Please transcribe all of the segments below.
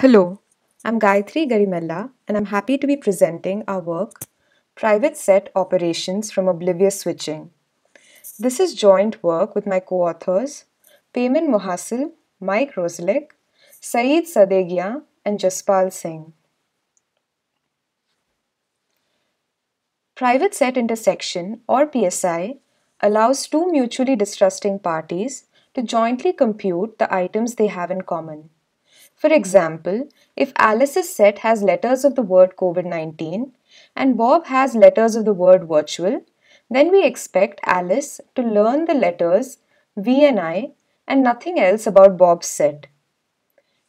Hello, I'm Gayathri Garimella and I'm happy to be presenting our work, Private Set Operations from Oblivious Switching. This is joint work with my co-authors, Payman Mohassel, Mike Rosulek, Saeed Sadeghian and Jaspal Singh. Private set intersection or PSI allows two mutually distrusting parties to jointly compute the items they have in common. For example, if Alice's set has letters of the word COVID-19 and Bob has letters of the word virtual, then we expect Alice to learn the letters V and I and nothing else about Bob's set.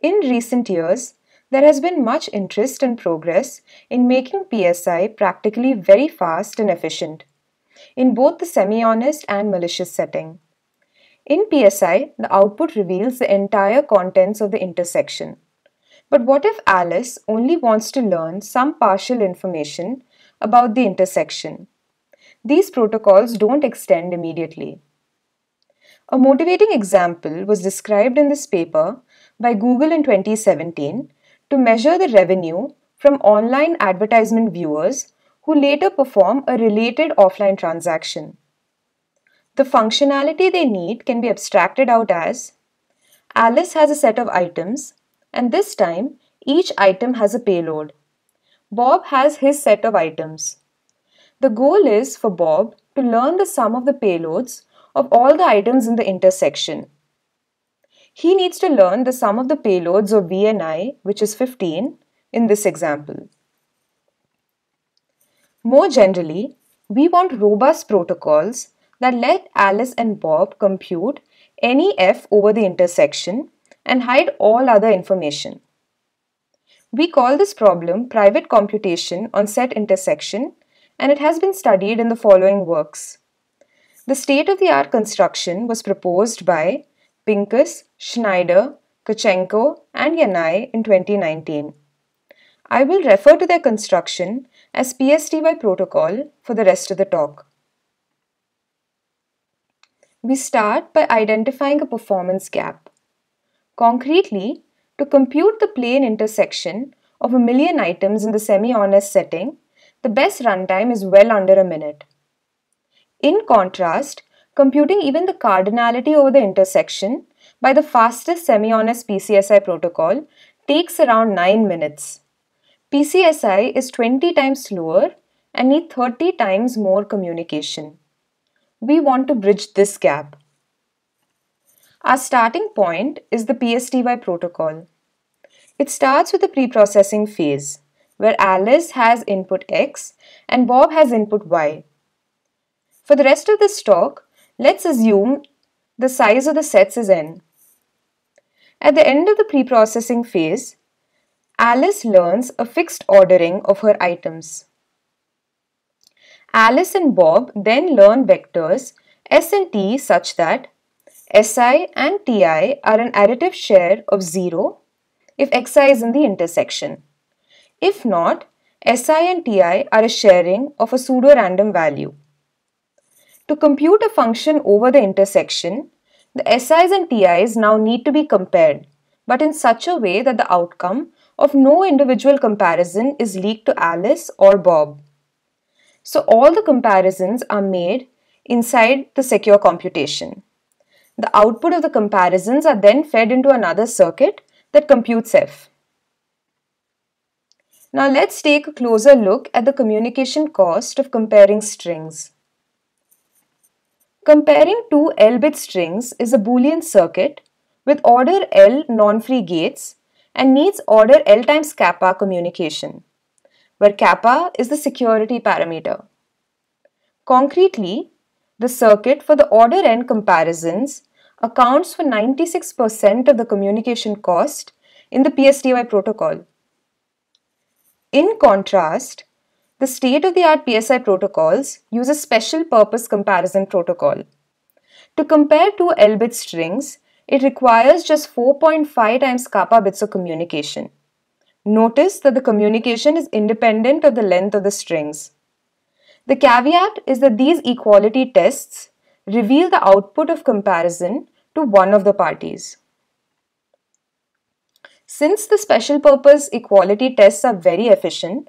In recent years, there has been much interest and progress in making PSI practically very fast and efficient, in both the semi-honest and malicious setting. In PSI, the output reveals the entire contents of the intersection. But what if Alice only wants to learn some partial information about the intersection? These protocols don't extend immediately. A motivating example was described in this paper by Google in 2017 to measure the revenue from online advertisement viewers who later perform a related offline transaction. The functionality they need can be abstracted out as Alice has a set of items, and this time each item has a payload. Bob has his set of items. The goal is for Bob to learn the sum of the payloads of all the items in the intersection. He needs to learn the sum of the payloads of V and I, which is 15, in this example. More generally, we want robust protocols that let Alice and Bob compute any f over the intersection and hide all other information. We call this problem private computation on set intersection and it has been studied in the following works. The state-of-the-art construction was proposed by Pinkas, Schneider, Tkachenko and Yanai in 2019. I will refer to their construction as PSTY protocol for the rest of the talk. We start by identifying a performance gap. Concretely, to compute the plain intersection of a million items in the semi-honest setting, the best runtime is well under a minute. In contrast, computing even the cardinality over the intersection by the fastest semi-honest PCSI protocol takes around 9 minutes. PCSI is 20 times slower and need 30 times more communication we want to bridge this gap. Our starting point is the PSTY protocol. It starts with the preprocessing phase, where Alice has input X and Bob has input Y. For the rest of this talk, let's assume the size of the sets is n. At the end of the preprocessing phase, Alice learns a fixed ordering of her items. Alice and Bob then learn vectors S and T such that Si and Ti are an additive share of 0 if Xi is in the intersection. If not, Si and Ti are a sharing of a pseudo-random value. To compute a function over the intersection, the Si's and Ti's now need to be compared, but in such a way that the outcome of no individual comparison is leaked to Alice or Bob. So all the comparisons are made inside the secure computation. The output of the comparisons are then fed into another circuit that computes F. Now let's take a closer look at the communication cost of comparing strings. Comparing two L-bit strings is a Boolean circuit with order L non-free gates and needs order L times kappa communication where kappa is the security parameter. Concretely, the circuit for the order n comparisons accounts for 96% of the communication cost in the PSTY protocol. In contrast, the state-of-the-art PSI protocols use a special purpose comparison protocol. To compare two L-bit strings, it requires just 4.5 times kappa bits of communication. Notice that the communication is independent of the length of the strings. The caveat is that these equality tests reveal the output of comparison to one of the parties. Since the special purpose equality tests are very efficient,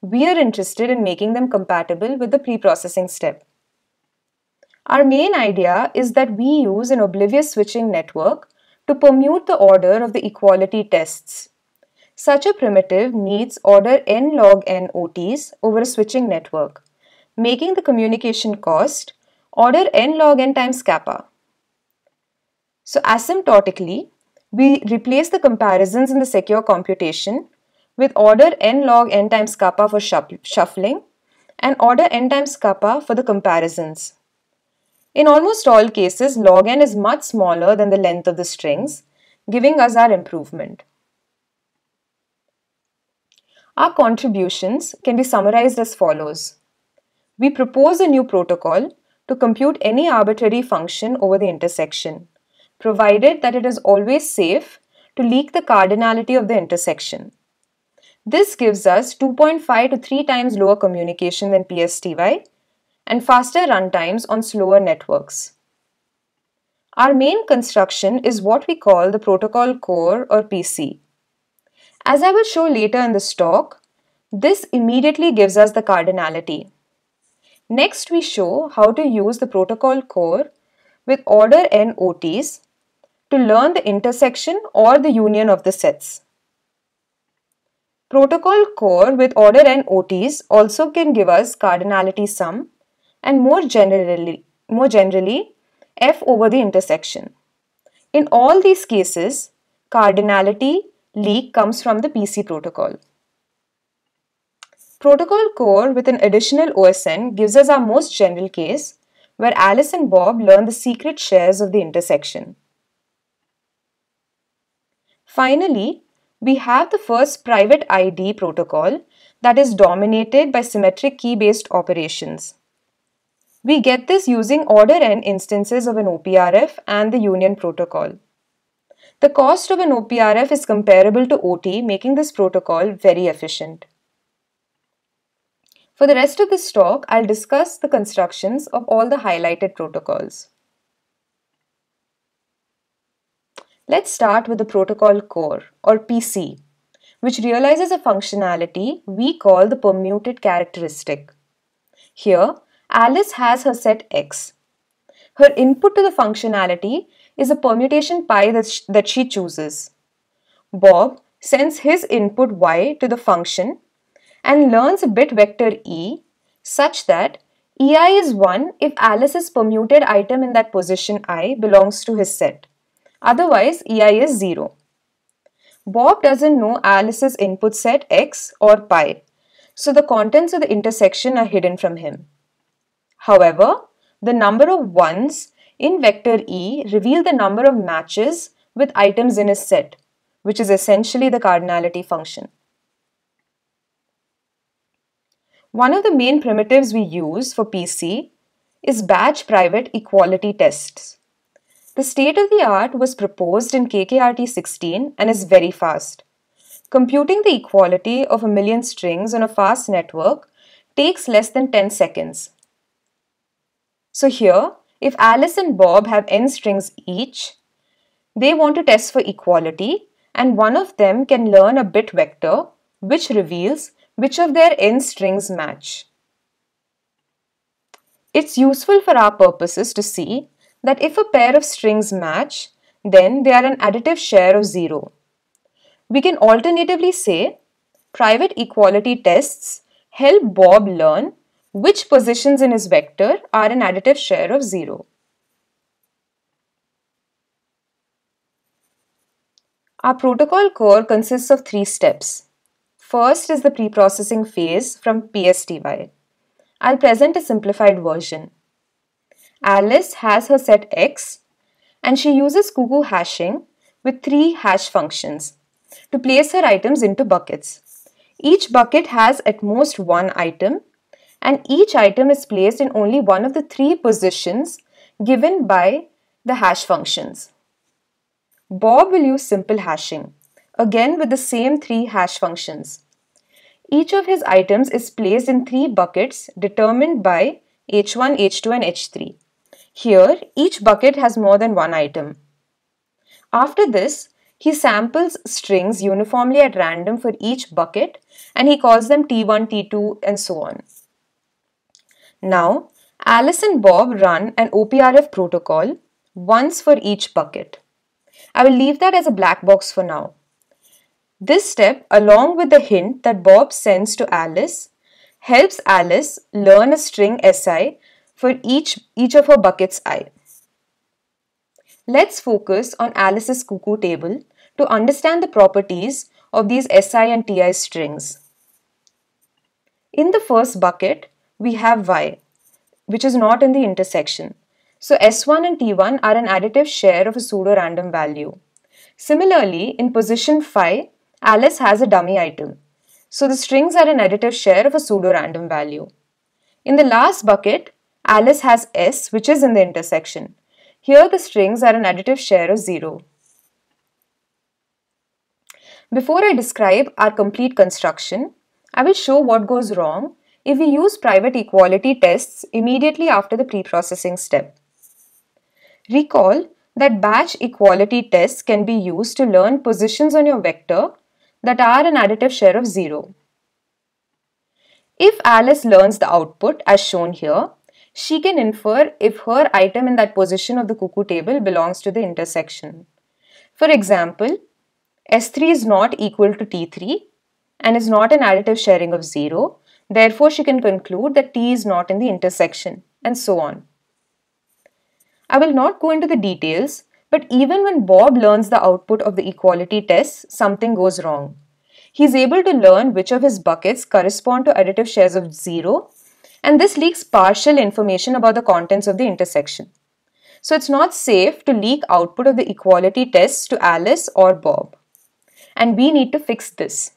we are interested in making them compatible with the pre-processing step. Our main idea is that we use an oblivious switching network to permute the order of the equality tests. Such a primitive needs order n log n OTs over a switching network, making the communication cost order n log n times kappa. So asymptotically, we replace the comparisons in the secure computation with order n log n times kappa for shuffling and order n times kappa for the comparisons. In almost all cases, log n is much smaller than the length of the strings, giving us our improvement. Our contributions can be summarized as follows. We propose a new protocol to compute any arbitrary function over the intersection provided that it is always safe to leak the cardinality of the intersection. This gives us 2.5 to 3 times lower communication than PSTY and faster runtimes on slower networks. Our main construction is what we call the protocol core or PC. As I will show later in this talk, this immediately gives us the cardinality. Next, we show how to use the protocol core with order n OTs to learn the intersection or the union of the sets. Protocol core with order n OTs also can give us cardinality sum and more generally, more generally f over the intersection. In all these cases, cardinality leak comes from the PC protocol. Protocol core with an additional OSN gives us our most general case where Alice and Bob learn the secret shares of the intersection. Finally, we have the first private ID protocol that is dominated by symmetric key-based operations. We get this using order n instances of an OPRF and the union protocol. The cost of an OPRF is comparable to OT, making this protocol very efficient. For the rest of this talk, I'll discuss the constructions of all the highlighted protocols. Let's start with the protocol core or PC, which realizes a functionality we call the permuted characteristic. Here, Alice has her set X. Her input to the functionality is a permutation pi that, sh that she chooses. Bob sends his input y to the function and learns a bit vector e such that ei is 1 if Alice's permuted item in that position i belongs to his set. Otherwise, EI is 0. Bob doesn't know Alice's input set x or pi, so the contents of the intersection are hidden from him. However, the number of ones in vector E reveal the number of matches with items in a set, which is essentially the cardinality function. One of the main primitives we use for PC is batch private equality tests. The state of the art was proposed in KKRT 16 and is very fast. Computing the equality of a million strings on a fast network takes less than 10 seconds. So here, if Alice and Bob have n strings each, they want to test for equality and one of them can learn a bit vector which reveals which of their n strings match. It's useful for our purposes to see that if a pair of strings match, then they are an additive share of 0. We can alternatively say private equality tests help Bob learn which positions in his vector are an additive share of 0. Our protocol core consists of three steps. First is the preprocessing phase from PSTY. I'll present a simplified version. Alice has her set X and she uses cuckoo hashing with three hash functions to place her items into buckets. Each bucket has at most one item and each item is placed in only one of the three positions given by the hash functions. Bob will use simple hashing, again with the same three hash functions. Each of his items is placed in three buckets determined by H1, H2 and H3. Here, each bucket has more than one item. After this, he samples strings uniformly at random for each bucket and he calls them T1, T2 and so on. Now, Alice and Bob run an OPRF protocol once for each bucket. I will leave that as a black box for now. This step, along with the hint that Bob sends to Alice, helps Alice learn a string SI for each, each of her buckets I. Let's focus on Alice's cuckoo table to understand the properties of these SI and TI strings. In the first bucket, we have Y, which is not in the intersection. So S1 and T1 are an additive share of a pseudo-random value. Similarly, in position phi, Alice has a dummy item. So the strings are an additive share of a pseudo-random value. In the last bucket, Alice has S, which is in the intersection. Here the strings are an additive share of 0. Before I describe our complete construction, I will show what goes wrong if we use private equality tests immediately after the preprocessing step. Recall that batch equality tests can be used to learn positions on your vector that are an additive share of 0. If Alice learns the output as shown here, she can infer if her item in that position of the cuckoo table belongs to the intersection. For example, S3 is not equal to T3 and is not an additive sharing of 0. Therefore, she can conclude that T is not in the intersection and so on. I will not go into the details, but even when Bob learns the output of the equality test, something goes wrong. He is able to learn which of his buckets correspond to additive shares of 0 and this leaks partial information about the contents of the intersection. So it's not safe to leak output of the equality tests to Alice or Bob. And we need to fix this.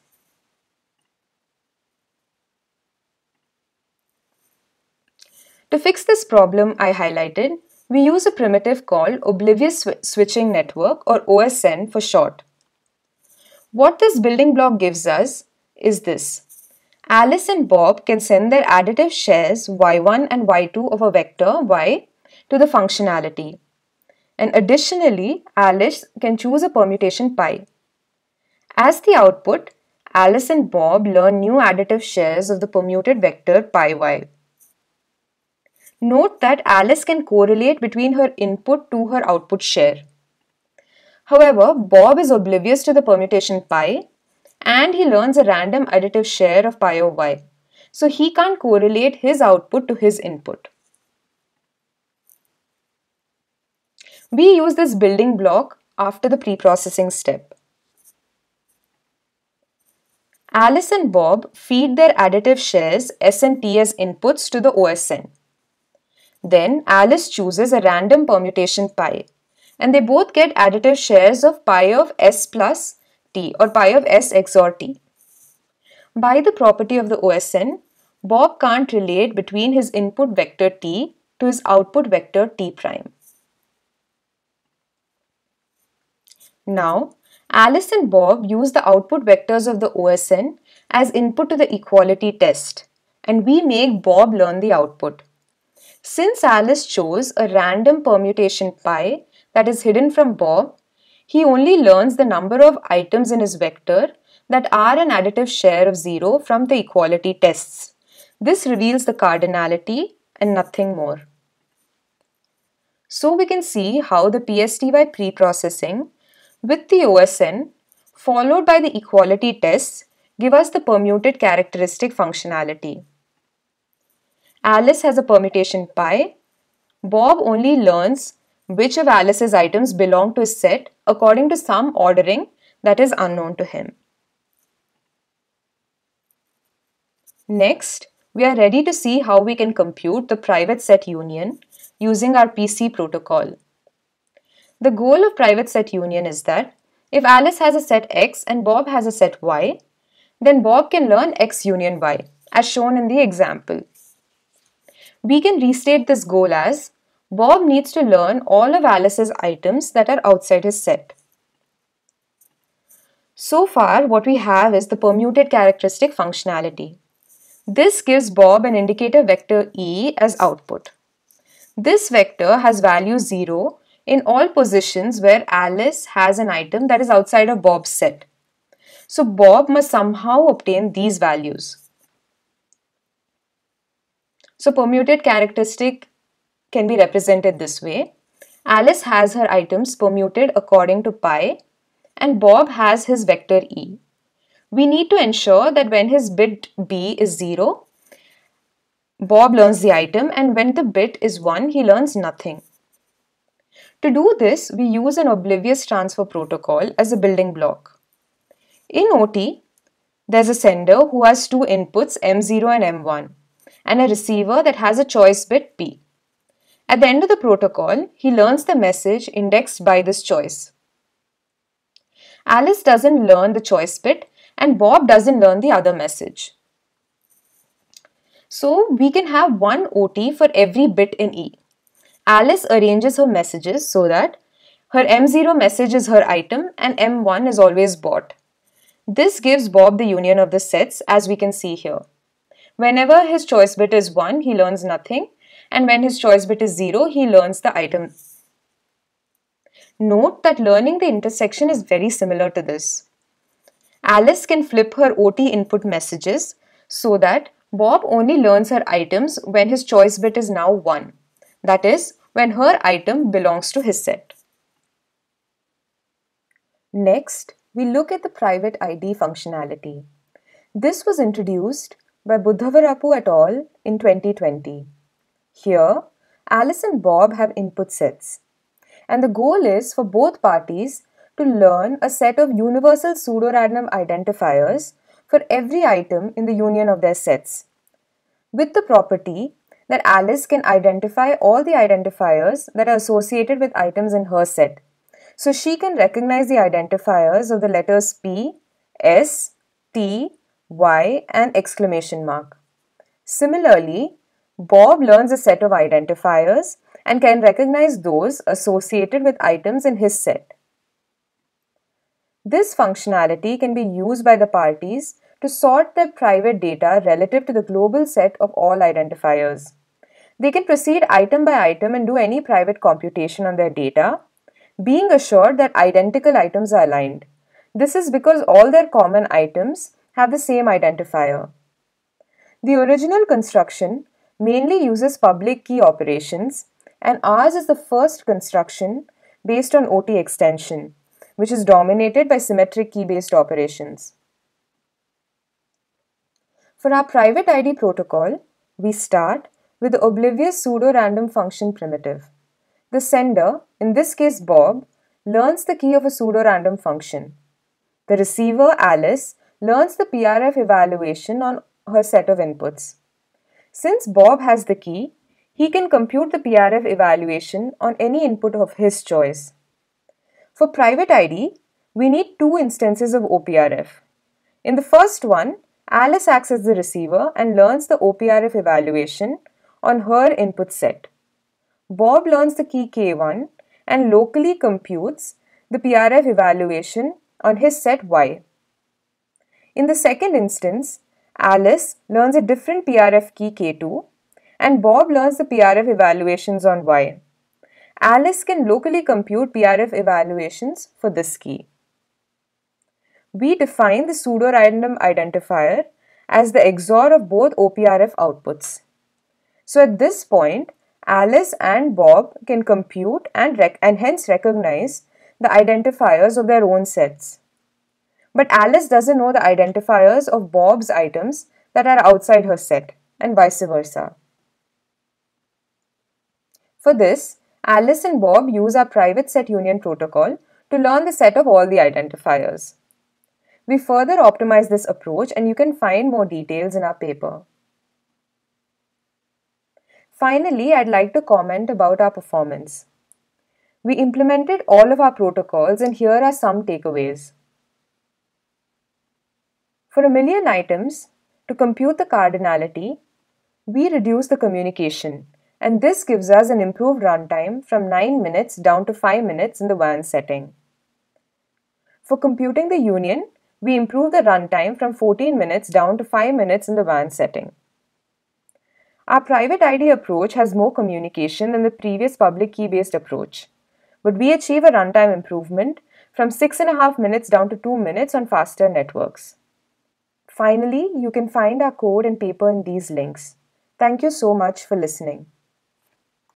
To fix this problem I highlighted, we use a primitive called Oblivious Switching Network or OSN for short. What this building block gives us is this. Alice and Bob can send their additive shares y1 and y2 of a vector y to the functionality. And additionally, Alice can choose a permutation pi. As the output, Alice and Bob learn new additive shares of the permuted vector pi y. Note that Alice can correlate between her input to her output share. However, Bob is oblivious to the permutation pi and he learns a random additive share of pi over y. So he can't correlate his output to his input. We use this building block after the pre-processing step. Alice and Bob feed their additive shares S and T as inputs to the OSN. Then Alice chooses a random permutation pi and they both get additive shares of pi of S plus t or pi of s xor t. By the property of the OSN, Bob can't relate between his input vector t to his output vector t prime. Now, Alice and Bob use the output vectors of the OSN as input to the equality test and we make Bob learn the output. Since Alice chose a random permutation pi that is hidden from Bob, he only learns the number of items in his vector that are an additive share of 0 from the equality tests. This reveals the cardinality and nothing more. So we can see how the PSTY preprocessing with the OSN followed by the equality tests give us the permuted characteristic functionality. Alice has a permutation pi. Bob only learns which of Alice's items belong to a set according to some ordering that is unknown to him. Next, we are ready to see how we can compute the private set union using our PC protocol. The goal of private set union is that if Alice has a set X and Bob has a set Y, then Bob can learn X union Y as shown in the example. We can restate this goal as Bob needs to learn all of Alice's items that are outside his set. So far, what we have is the permuted characteristic functionality. This gives Bob an indicator vector E as output. This vector has value 0 in all positions where Alice has an item that is outside of Bob's set. So Bob must somehow obtain these values. So permuted characteristic can be represented this way. Alice has her items permuted according to pi and Bob has his vector e. We need to ensure that when his bit b is 0, Bob learns the item and when the bit is 1, he learns nothing. To do this, we use an oblivious transfer protocol as a building block. In OT, there's a sender who has two inputs M0 and M1 and a receiver that has a choice bit P. At the end of the protocol, he learns the message indexed by this choice. Alice doesn't learn the choice bit and Bob doesn't learn the other message. So we can have one OT for every bit in E. Alice arranges her messages so that her M0 message is her item and M1 is always bought. This gives Bob the union of the sets as we can see here. Whenever his choice bit is 1, he learns nothing and when his choice bit is 0, he learns the item. Note that learning the intersection is very similar to this. Alice can flip her OT input messages so that Bob only learns her items when his choice bit is now 1. That is, when her item belongs to his set. Next, we look at the private ID functionality. This was introduced by Buddhavarapu et al. in 2020. Here, Alice and Bob have input sets, and the goal is for both parties to learn a set of universal pseudorandom identifiers for every item in the union of their sets, with the property that Alice can identify all the identifiers that are associated with items in her set. So she can recognize the identifiers of the letters P, S, T, Y and exclamation mark. Similarly, Bob learns a set of identifiers and can recognize those associated with items in his set. This functionality can be used by the parties to sort their private data relative to the global set of all identifiers. They can proceed item by item and do any private computation on their data, being assured that identical items are aligned. This is because all their common items have the same identifier. The original construction mainly uses public key operations and ours is the first construction based on OT extension, which is dominated by symmetric key based operations. For our private ID protocol, we start with the oblivious pseudo-random function primitive. The sender, in this case Bob, learns the key of a pseudo-random function. The receiver, Alice, learns the PRF evaluation on her set of inputs. Since Bob has the key, he can compute the PRF evaluation on any input of his choice. For private ID, we need two instances of OPRF. In the first one, Alice acts as the receiver and learns the OPRF evaluation on her input set. Bob learns the key K1 and locally computes the PRF evaluation on his set Y. In the second instance, Alice learns a different PRF key K2 and Bob learns the PRF evaluations on Y. Alice can locally compute PRF evaluations for this key we define the pseudo-random identifier as the XOR of both OPRF outputs. So at this point, Alice and Bob can compute and, and hence recognize the identifiers of their own sets. But Alice doesn't know the identifiers of Bob's items that are outside her set and vice versa. For this, Alice and Bob use our private set union protocol to learn the set of all the identifiers. We further optimize this approach and you can find more details in our paper. Finally, I'd like to comment about our performance. We implemented all of our protocols and here are some takeaways. For a million items, to compute the cardinality, we reduce the communication and this gives us an improved runtime from 9 minutes down to 5 minutes in the WAN setting. For computing the union, we improve the runtime from 14 minutes down to 5 minutes in the WAN setting. Our private ID approach has more communication than the previous public key based approach. but we achieve a runtime improvement from 6.5 minutes down to 2 minutes on faster networks? Finally, you can find our code and paper in these links. Thank you so much for listening.